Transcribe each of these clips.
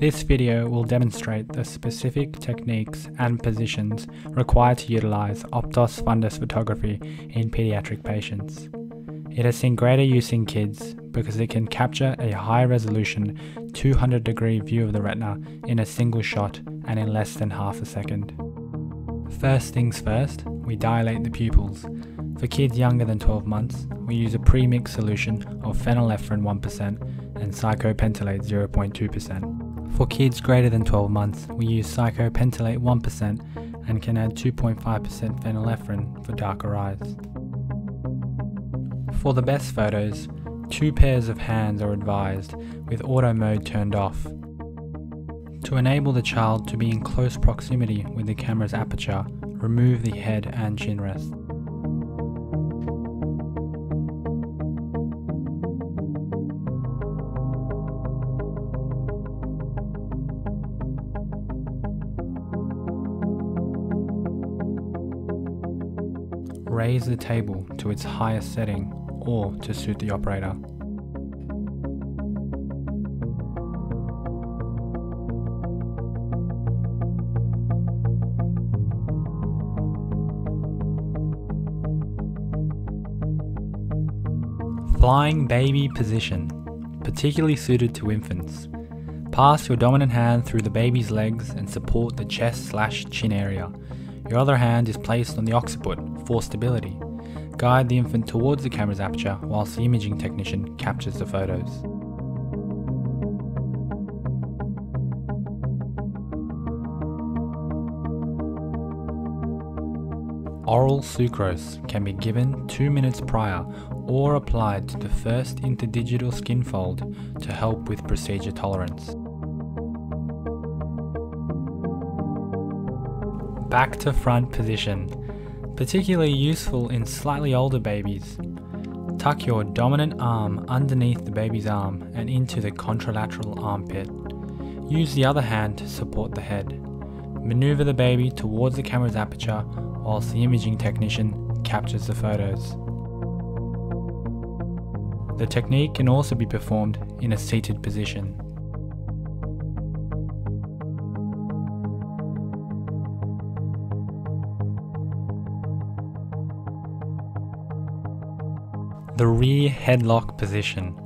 This video will demonstrate the specific techniques and positions required to utilize Optos fundus photography in pediatric patients. It has seen greater use in kids because it can capture a high resolution 200 degree view of the retina in a single shot and in less than half a second. First things first, we dilate the pupils. For kids younger than 12 months, we use a pre-mixed solution of phenylephrine 1% and cyclopentolate 0.2%. For kids greater than 12 months, we use cyclopentolate 1% and can add 2.5% phenylephrine for darker eyes. For the best photos, two pairs of hands are advised with auto mode turned off. To enable the child to be in close proximity with the camera's aperture, remove the head and chin rest. Raise the table to its highest setting or to suit the operator. Flying baby position, particularly suited to infants. Pass your dominant hand through the baby's legs and support the chest slash chin area. Your other hand is placed on the occiput for stability. Guide the infant towards the camera's aperture whilst the imaging technician captures the photos. Oral sucrose can be given 2 minutes prior or applied to the first interdigital skin fold to help with procedure tolerance. Back to front position, particularly useful in slightly older babies. Tuck your dominant arm underneath the baby's arm and into the contralateral armpit. Use the other hand to support the head. Maneuver the baby towards the camera's aperture whilst the imaging technician captures the photos. The technique can also be performed in a seated position. The rear headlock position,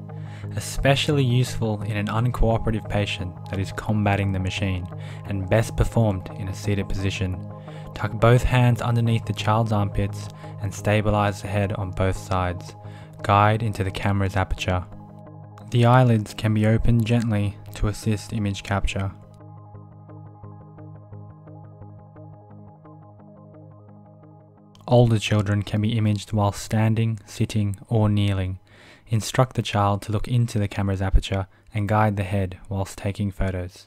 especially useful in an uncooperative patient that is combating the machine and best performed in a seated position. Tuck both hands underneath the child's armpits and stabilize the head on both sides. Guide into the camera's aperture. The eyelids can be opened gently to assist image capture. Older children can be imaged while standing, sitting, or kneeling. Instruct the child to look into the camera's aperture and guide the head whilst taking photos.